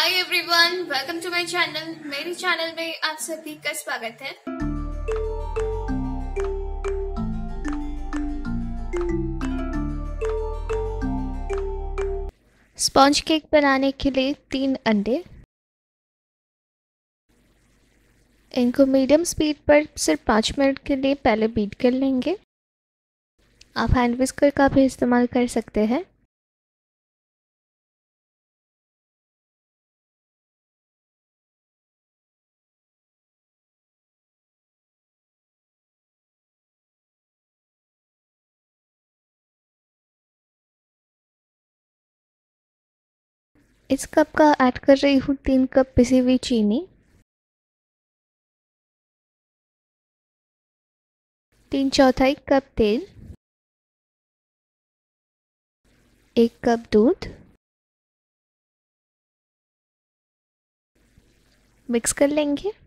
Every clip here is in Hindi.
Hi everyone welcome to my channel मेरे चैनल में आप सभी का स्वागत है। स्पॉन्ज केक बनाने के लिए तीन अंडे। इनको मीडियम स्पीड पर सिर्फ़ पाँच मिनट के लिए पहले बीट कर लेंगे। आप हैंड विस्कर का भी इस्तेमाल कर सकते हैं। इस कप का ऐड कर रही हूँ तीन कप पिसी हुई चीनी। तीन चौथाई कप तेल। एक कप दूध। मिक्स कर लेंगे।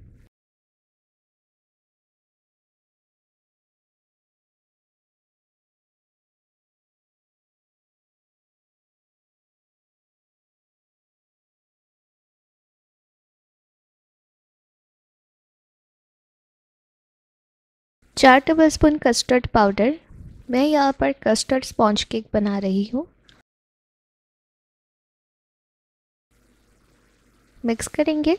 चार टेबल स्पून कस्टर्ड पाउडर मैं यहाँ पर कस्टर्ड स्पॉन्ज केक बना रही हूँ। मिक्स करेंगे।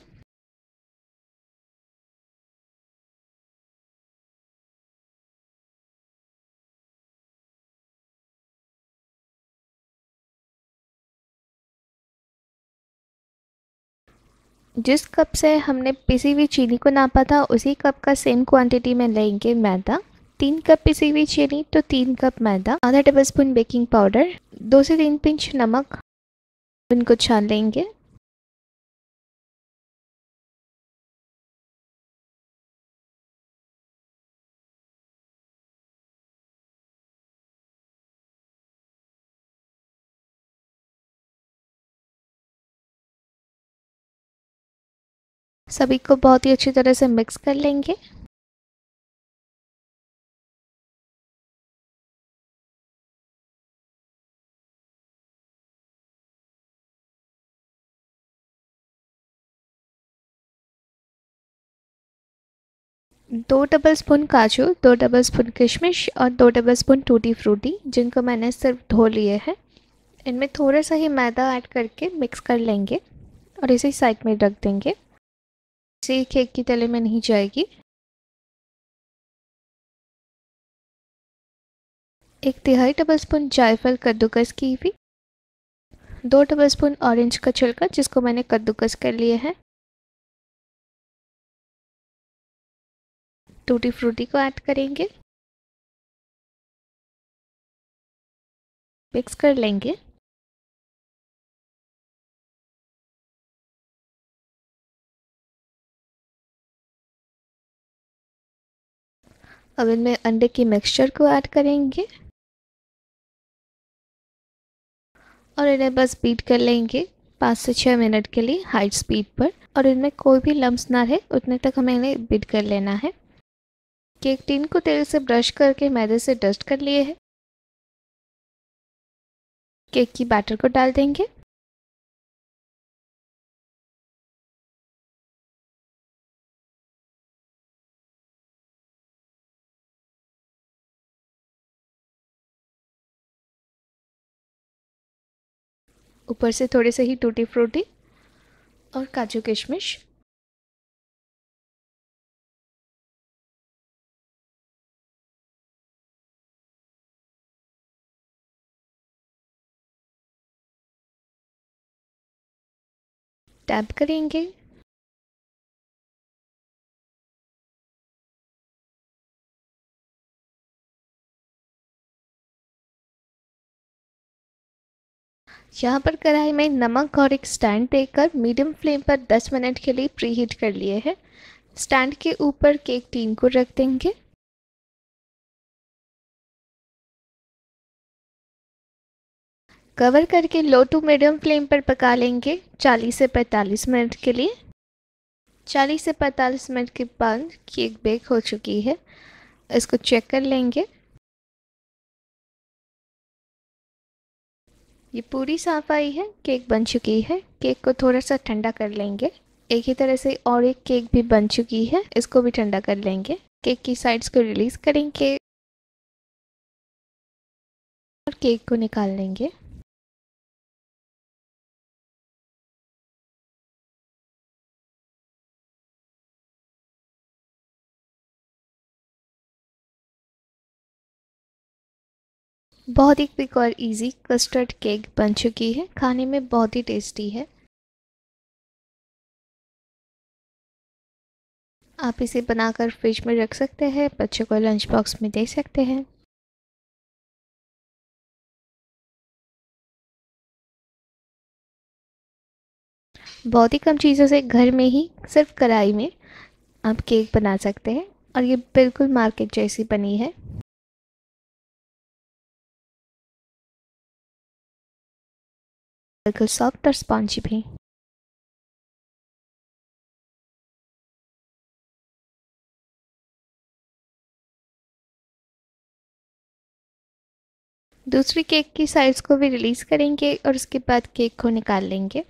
जिस कप से हमने पिसी हुई चीनी को नापा था, उसी कप का सेम क्वांटिटी में लेंगे मैदा। तीन कप पिसी हुई चीनी तो तीन कप मैदा। आधा टेबल स्पून बेकिंग पाउडर दो से तीन पिंच नमक। उनको छान लेंगे। सभी को बहुत ही अच्छी तरह से मिक्स कर लेंगे। दो टेबल स्पून काजू, दो टेबल स्पून किशमिश और दो टेबल स्पून टूटी फ्रूटी जिनको मैंने सिर्फ़ धो लिए हैं। इनमें थोड़ा सा ही मैदा ऐड करके मिक्स कर लेंगे और इसे साइड में रख देंगे। से केक की तले में नहीं जाएगी। एक तिहाई टेबल स्पून जायफल कद्दूकस की हुई। दो टेबल स्पून ऑरेंज का छिलका जिसको मैंने कद्दूकस कर लिए हैं। टूटी फ्रूटी को ऐड करेंगे। मिक्स कर लेंगे। अब इनमें अंडे की मिक्सचर को ऐड करेंगे। और इन्हें बस बीट कर लेंगे पाँच से छः मिनट के लिए हाई स्पीड पर। और इनमें कोई भी लम्स ना रहे, उतने तक हमें इन्हें बीट कर लेना है। केक टीन को तेल से ब्रश करके मैदे से डस्ट कर लिए है। केक की बैटर को डाल देंगे। ऊपर से थोड़े से ही टूटी फ्रूटी और काजू किशमिश। टैप करेंगे। यहाँ पर कढ़ाई में नमक और एक स्टैंड देकर मीडियम फ्लेम पर 10 मिनट के लिए प्री हीट कर लिए हैं। स्टैंड के ऊपर केक टीन को रख देंगे। कवर करके लो टू मीडियम फ्लेम पर पका लेंगे 40 से 45 मिनट के लिए। 40 से 45 मिनट के बाद केक बेक हो चुकी है। इसको चेक कर लेंगे। ये पूरी साफ़ आई है, केक बन चुकी है। केक को थोड़ा सा ठंडा कर लेंगे। एक ही तरह से और एक केक भी बन चुकी है, इसको भी ठंडा कर लेंगे। केक की साइड्स को रिलीज़ करेंगे और केक को निकाल लेंगे। बहुत ही क्विक और इजी कस्टर्ड केक बन चुकी है। खाने में बहुत ही टेस्टी है। आप इसे बनाकर फ्रिज में रख सकते हैं, बच्चों को लंच बॉक्स में दे सकते हैं। बहुत ही कम चीज़ों से घर में ही, सिर्फ़ कढ़ाई में आप केक बना सकते हैं और ये बिल्कुल मार्केट जैसी बनी है। बिल्कुल सॉफ्ट और स्पॉन्जी भी दूसरी केक की साइज़ को भी रिलीज़ करेंगे और उसके बाद केक को निकाल लेंगे।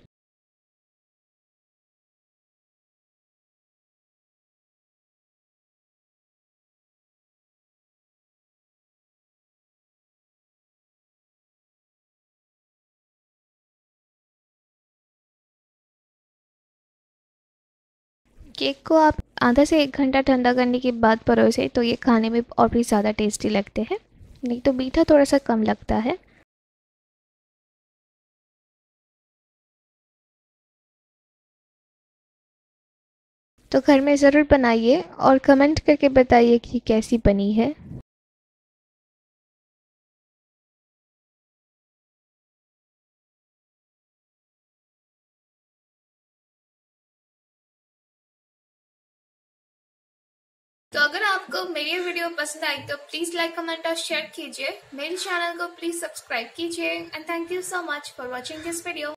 केक को आप आधा से एक घंटा ठंडा करने के बाद परोसे तो ये खाने में और भी ज़्यादा टेस्टी लगते हैं। नहीं तो मीठा थोड़ा सा कम लगता है। तो घर में ज़रूर बनाइए और कमेंट करके बताइए कि कैसी बनी है। तो अगर आपको मेरी वीडियो पसंद आई तो प्लीज़ लाइक कमेंट और शेयर कीजिए। मेरे चैनल को प्लीज़ सब्सक्राइब कीजिए। And thank you so much for watching this video